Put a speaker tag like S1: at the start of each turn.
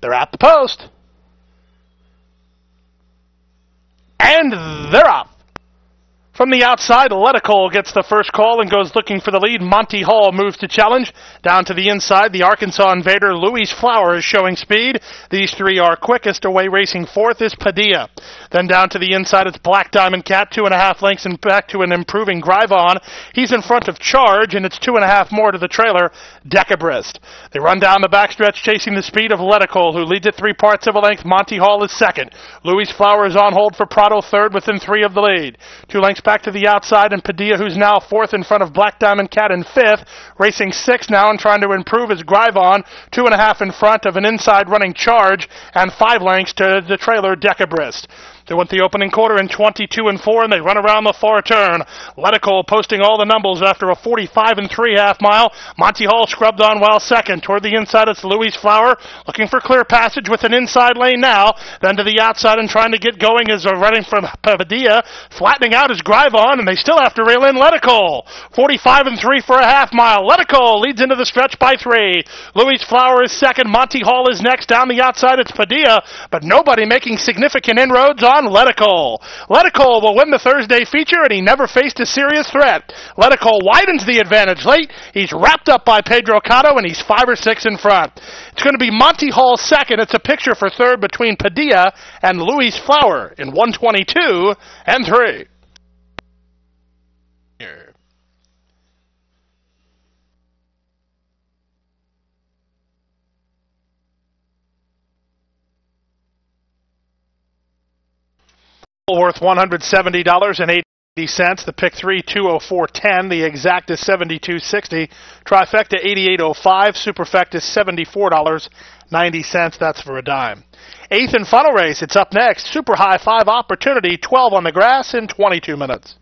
S1: They're at the post. And they're. From the outside, Letical gets the first call and goes looking for the lead. Monty Hall moves to challenge. Down to the inside, the Arkansas invader Louis Flower is showing speed. These three are quickest. Away racing fourth is Padilla. Then down to the inside, it's Black Diamond Cat, two and a half lengths, and back to an improving Grivon. He's in front of Charge, and it's two and a half more to the trailer, Decabrist. They run down the backstretch, chasing the speed of Letical, who leads at three parts of a length. Monty Hall is second. Louis Flower is on hold for Prado third, within three of the lead. Two lengths back to the outside, and Padilla, who's now fourth in front of Black Diamond Cat in fifth, racing sixth now and trying to improve his Grivon, two and a half in front of an inside running charge, and five lengths to the trailer Decabrist. They went the opening quarter in 22 and 4, and they run around the far turn. Letico posting all the numbers after a 45 and 3 half mile. Monty Hall scrubbed on while second. Toward the inside, it's Louis Flower looking for clear passage with an inside lane now. Then to the outside and trying to get going is a running from Padilla. Flattening out is Grivon, and they still have to reel in Letico. 45 and 3 for a half mile. Letico leads into the stretch by three. Louis Flower is second. Monty Hall is next. Down the outside, it's Padilla, but nobody making significant inroads on Letico. Letico will win the Thursday feature, and he never faced a serious threat. Letico widens the advantage late. He's wrapped up by Pedro Cotto, and he's five or six in front. It's going to be Monty Hall second. It's a picture for third between Padilla and Louis Flower in 122 and 3. Worth $170.80. The pick three, 204.10. The exact is 72.60. Trifecta, 88.05. Superfecta is $74.90. That's for a dime. Eighth and final race. It's up next. Super high five opportunity, 12 on the grass in 22 minutes.